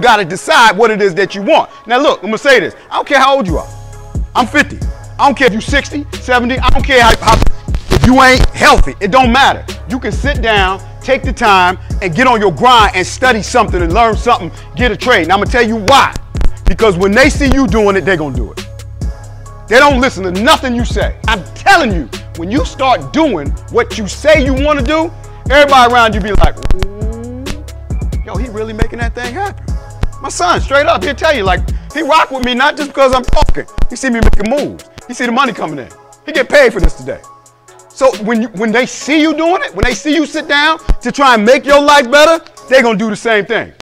got to decide what it is that you want. Now, look, I'm going to say this. I don't care how old you are. I'm 50. I don't care if you're 60, 70. I don't care how, how if you ain't healthy. It don't matter. You can sit down, take the time, and get on your grind and study something and learn something, get a trade. And I'm going to tell you why. Because when they see you doing it, they're going to do it. They don't listen to nothing you say. I'm telling you, when you start doing what you say you want to do, everybody around you be like, yo, he really making that thing happen. My son, straight up, he'll tell you, like, he rock with me not just because I'm talking. He see me making moves. He see the money coming in. He get paid for this today. So when you, when they see you doing it, when they see you sit down to try and make your life better, they're gonna do the same thing.